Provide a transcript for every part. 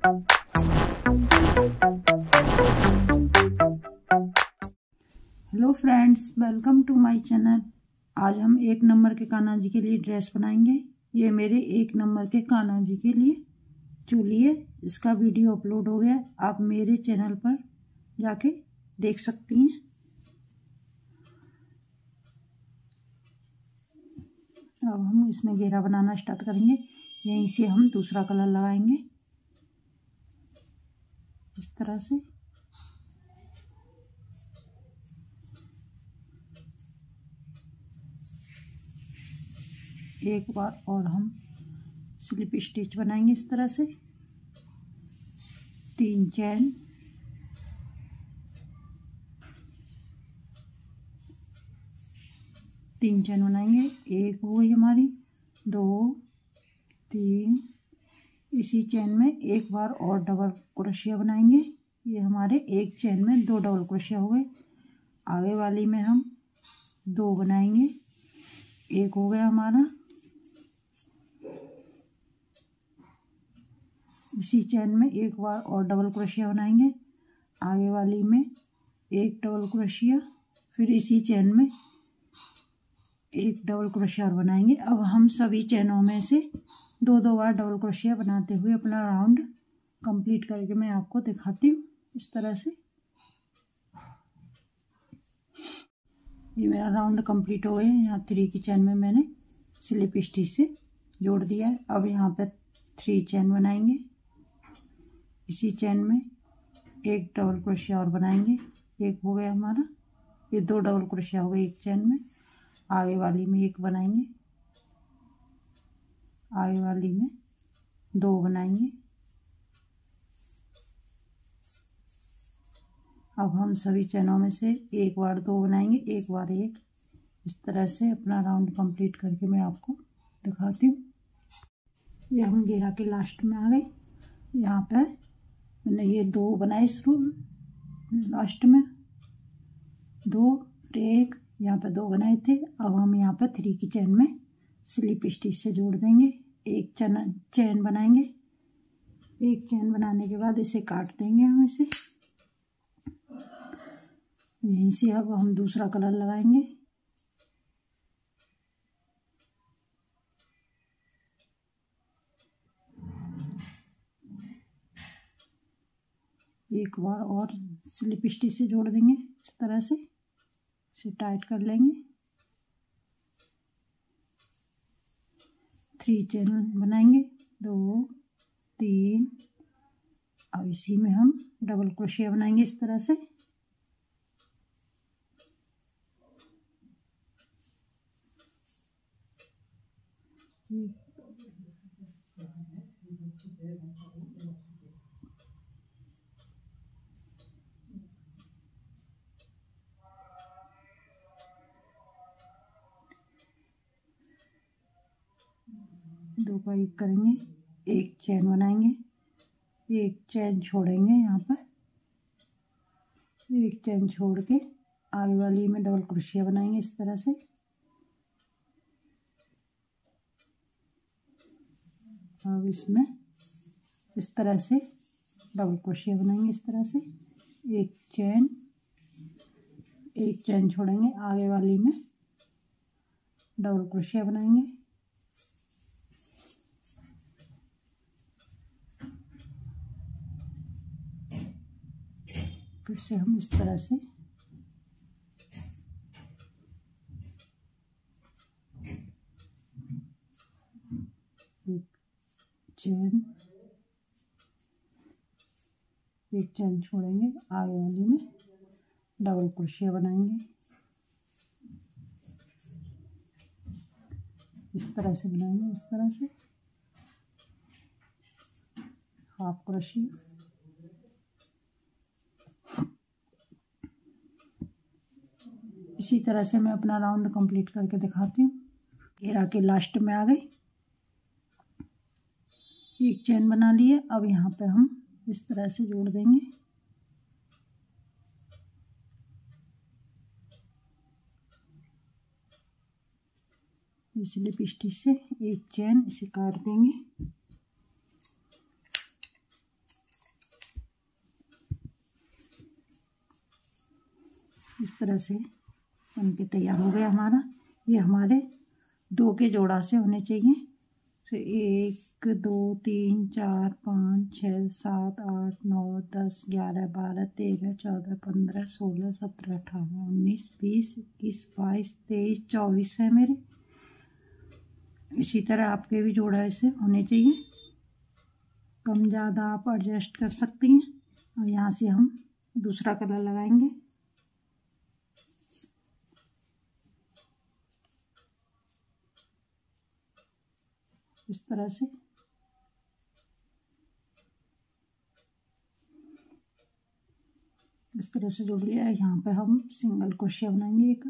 Hello friends welcome to my channel आज हम एक नंबर के कान्हा जी के लिए ड्रेस बनाएँगे। ये मेरे एक नंबर के कान्हा जी के लिए चलिए इसका वीडियो अपलोड हो गया। आप मेरे चैनल पर जाके देख सकती हैं। अब हम इसमें घेरा बनाना स्टार्ट करेंगे। यहीं से हम दूसरा कलर लगाएँगे। तरह से। एक बार और हम स्लिप स्टिच बनाएँगे इस तरह से। तीन चैन। तीन चैन बनाएँगे। एक हो गई हमारी। दो, तीन इसी चैन में एक बार और डबल क्रोशिया बनाएँगे। ये हमारे एक चैन में दो डबल क्रोशिया हो गए। आगे वाली में हम दो बनाएँगे। एक हो गया हमारा। इसी चैन में एक बार और डबल क्रोशिया बनाएँगे। आगे वाली में एक डबल क्रोशिया, फिर इसी चैन में एक डबल क्रोशिया और बनाएँगे। अब हम सभी चैनों में से दो दो बार डबल क्रोशिया बनाते हुए अपना राउंड कंप्लीट करके मैं आपको दिखाती हूँ इस तरह से। ये मेरा राउंड कंप्लीट हो गया यहाँ थ्री की चैन में मैंने स्लिप स्टिच से जोड़ दिया है। अब यहाँ पे थ्री चैन बनाएँगे। इसी चैन में एक डबल क्रोशिया और बनाएँगे। एक हो गया हमारा। ये दो डबल क्रोशिया हो गए एक चैन में। आगे वाली में एक बनाएँगे। आगे वाली में दो बनाएँगे। अब हम सभी चैनों में से एक बार दो बनाएँगे, एक बार एक। इस तरह से अपना राउंड कंप्लीट करके मैं आपको दिखाती हूँ। ये हम घेरा के लास्ट में आ गए। यहाँ पर मैंने ये दो बनाए शुरू लास्ट में। दो एक, यहाँ पे दो बनाए थे। अब हम यहाँ पर थ्री की चैन में स्लिप स्टिच से जोड़ देंगे, एक चैन चैन बनाएँगे। एक चैन बनाने के बाद इसे काट देंगे हम इसे। यहीं से अब हम दूसरा कलर लगाएँगे। एक बार और स्लिप स्टिच से जोड़ देंगे इस तरह से। इसे टाइट कर लेंगे। थ्री चेन बनाएँगे। दो, तीन, और इसी में हम डबल क्रोशिया बनाएँगे इस तरह से। दो का एक करेंगे, एक चैन बनाएँगे, एक चैन छोड़ेंगे यहाँ पर, एक चैन छोड़ के आगे वाली में डबल क्रोशिया बनाएँगे इस तरह से। अब इसमें इस तरह से डबल क्रोशिया बनाएँगे इस तरह से, एक चैन एक चैन छोड़ेंगे आगे वाली में, डबल क्रोशिया बनाएँगे। फिर से हम इस तरह से। एक चैन एक चैन छोड़ेंगे, आगे वाली में डबल क्रोशिया बनाएँगे। इस तरह से बनाएँगे, इस तरह से। हाफ़ क्रोशिया इसी तरह से मैं अपना राउंड कंप्लीट करके दिखाती हूँ। घेरा के लास्ट में आ गई। एक चेन बना लिए। अब यहाँ पे हम इस तरह से जोड़ देंगे। स्लिप स्टिच से एक चैन इसे काट देंगे। इस तरह से बन के तैयार हो गया हमारा। ये हमारे दो के जोड़ा से होने चाहिए। तो एक, दो, तीन, चार, पाँच छः सात, आठ, नौ, दस, ग्यारह, बारह, तेरह, चौदह, पंद्रह, सोलह, सत्रह, अठारह, उन्नीस, बीस, इक्कीस, बाईस, तेईस, चौबीस है मेरे। इसी तरह आपके भी जोड़ा ऐसे होने चाहिए। कम ज़्यादा आप एडजस्ट कर सकती हैं। और यहाँ से हम दूसरा कलर लगाएँगे। इस तरह से। इस तरह से जोड़ लिया यहाँ पे हम सिंगल क्रोशिया बनाएँगे एक।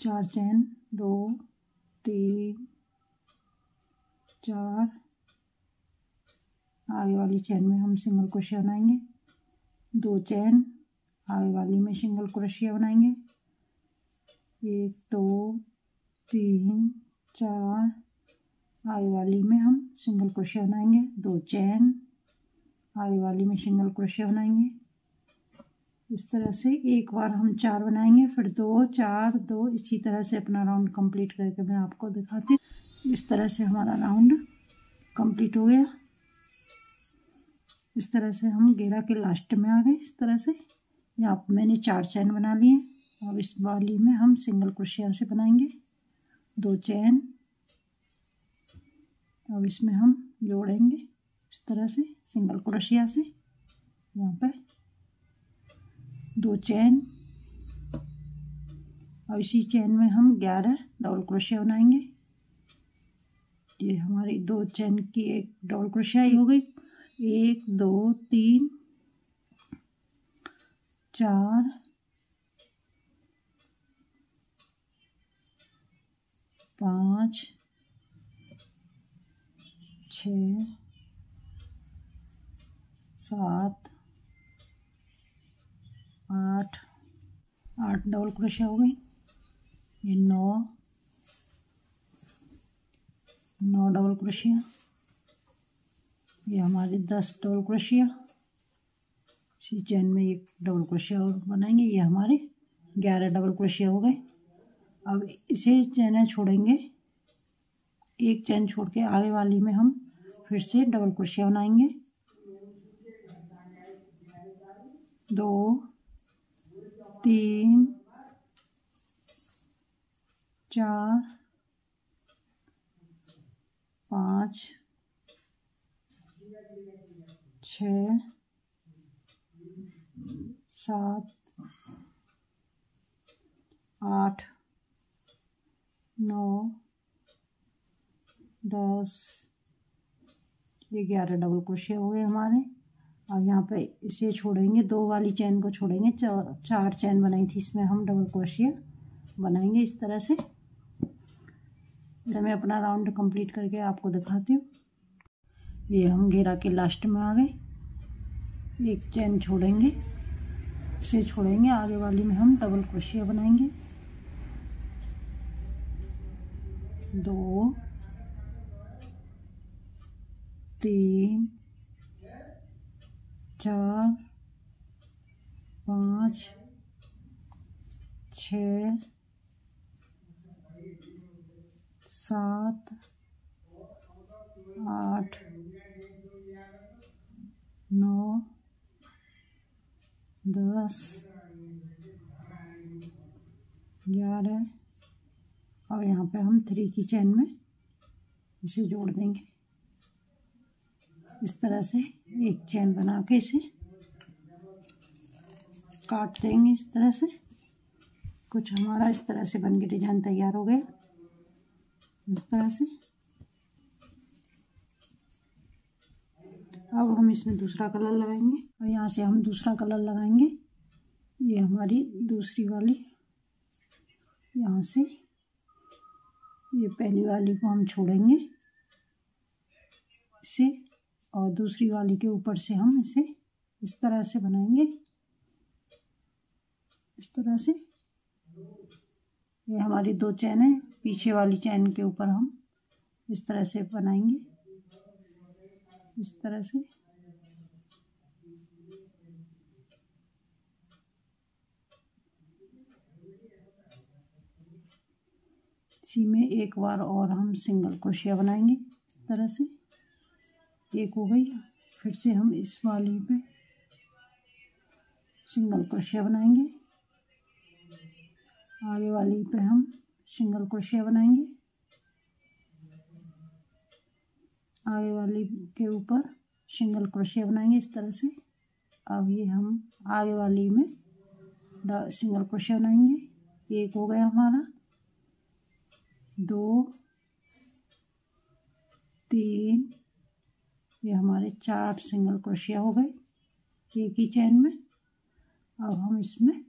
चार चैन। दो, तीन, चार। आगे वाली चैन में हम सिंगल क्रोशिया बनाएँगे। दो चैन। आगे वाली में सिंगल क्रोशिया बनाएँगे। एक, दो, तीन, चार। आगे वाली में हम सिंगल क्रोशिया बनाएँगे, दो चैन आगे वाली में सिंगल क्रोशिया बनाएँगे। इस तरह से एक बार हम चार बनाएँगे, फिर दो, चार, दो, इसी तरह से अपना राउंड कंप्लीट करके मैं आपको दिखाती हूँ। इस तरह से हमारा राउंड कंप्लीट हो गया। इस तरह से हम घेरा के लास्ट में आ गए, इस तरह से। यहाँ मैंने चार चैन बना लिए अब इस वाली में हम सिंगल क्रोशिया से बनाएँगे, दो चैन अब इसमें हम जोड़ेंगे इस तरह से सिंगल क्रोशिया से। यहाँ पर दो चैन और इसी चैन में हम ग्यारह डबल क्रोशिया बनाएँगे। ये हमारी दो चैन की एक डबल क्रोशिया हो गई। एक, दो, तीन, चार, पाँच छ, सात, आठ आठ डबल क्रोशिया हो गई। ये नौ नौ डबल क्रोशिया ये हमारे दस डबल क्रोशिया इसी चैन में एक डबल क्रोशिया और बनाएँगे। ये हमारे ग्यारह डबल क्रोशिया हो गए। अब इसे चैन छोड़ेंगे। एक चैन छोड़ के आगे वाली में हम फिर से डबल क्रोशिया बनाएँगे। दो तीन चार पाँच छ सात आठ नौ दस ये ग्यारह डबल क्रोशिया हो गए हमारे। और यहाँ पे इसे छोड़ेंगे, दो वाली चैन को छोड़ेंगे चार चैन बनाई थी इसमें हम डबल क्रोशिया बनाएँगे इस तरह से। मैं अपना राउंड कंप्लीट करके आपको दिखाती हूँ। ये हम घेरा के लास्ट में आ गए। एक चैन छोड़ेंगे, इसे छोड़ेंगे, आगे वाली में हम डबल क्रोशिया बनाएँगे। दो तीन, चार, पाँच, छ, सात, आठ, नौ, दस, ग्यारह। और यहाँ पे हम थ्री की चैन में इसे जोड़ देंगे। इस तरह से एक चैन बना के इसे काट देंगे इस तरह से। कुछ हमारा इस तरह से बन के डिज़ाइन तैयार हो गया। इस तरह से। अब हम इसमें दूसरा कलर लगाएँगे और यहाँ से हम दूसरा कलर लगाएँगे। ये हमारी दूसरी वाली। यहाँ से ये पहली वाली को हम छोड़ेंगे। इसे और दूसरी वाली के ऊपर से हम इसे इस तरह से बनाएँगे। इस तरह से। ये हमारी दो चैन है। पीछे वाली चैन के ऊपर हम इस तरह से बनाएँगे। इस तरह से। इसी में एक बार और हम सिंगल क्रोशिया बनाएँगे इस तरह से। एक हो गई। फिर से हम इस वाली पे सिंगल क्रोशिया बनाएँगे। आगे वाली पे हम सिंगल क्रोशिया बनाएँगे। आगे वाली के ऊपर सिंगल क्रोशिया बनाएँगे इस तरह से। अब ये हम आगे वाली में सिंगल क्रोशिया बनाएँगे। एक हो गया हमारा। दो, तीन ये हमारे चार सिंगल क्रोशिया हो गए एक ही चैन में। अब हम इसमें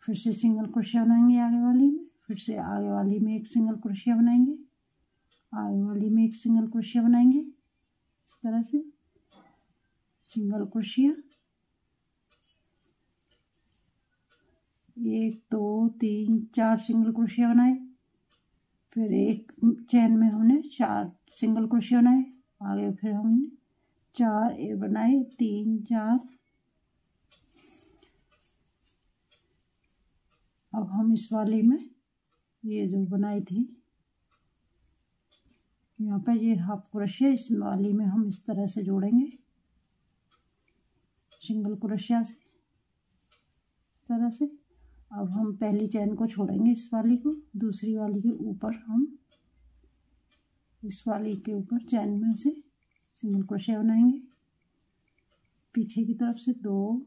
फिर से सिंगल क्रोशिया बनाएँगे आगे वाली में। फिर से आगे वाली में एक सिंगल क्रोशिया बनाएँगे। आगे वाली में एक सिंगल क्रोशिया बनाएँगे। इस तरह से सिंगल क्रोशिया। एक, दो, तीन, चार सिंगल क्रोशिया बनाए। फिर एक चैन में हमने चार सिंगल क्रोशिया बनाए, आगे फिर हमने चार ए बनाए, तीन, चार। अब हम इस वाली में ये जो बनाई थी, यहाँ पर ये हाफ़ क्रोशिया इस वाली में हम इस तरह से जोड़ेंगे। सिंगल क्रोशिया से तरह से। अब हम पहली चैन को छोड़ेंगे इस वाली को, दूसरी वाली के ऊपर हम इस वाली के ऊपर चैन में से सिंगल क्रोशिया बनाएँगे पीछे की तरफ़ से दो,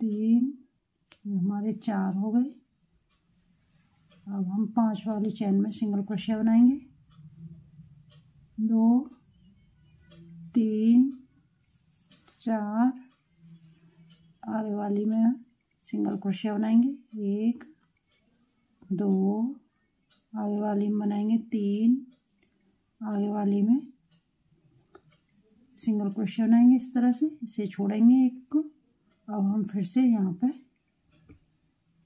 तीन हमारे चार हो गए। अब हम पाँच वाली चैन में सिंगल क्रोशिया बनाएँगे दो, तीन, चार, आगे वाली में सिंगल क्रोशिया बनाएँगे एक, दो आगे वाली में बनाएँगे तीन। आगे वाली में सिंगल क्रोशिया बनाएँगे इस तरह से। इसे छोड़ेंगे एक को। अब हम फिर से यहाँ पे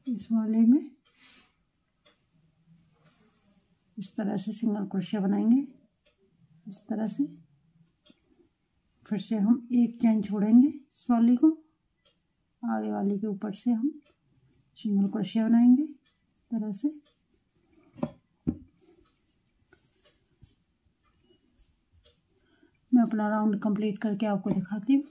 इस वाले में इस तरह से सिंगल क्रोशिया बनाएँगे। इस तरह से फिर से हम एक चैन छोड़ेंगे इस वाली को। आगे वाली के ऊपर से हम सिंगल क्रोशिया बनाएँगे इस तरह से मैं अपना राउंड कंप्लीट करके आपको दिखाती हूँ।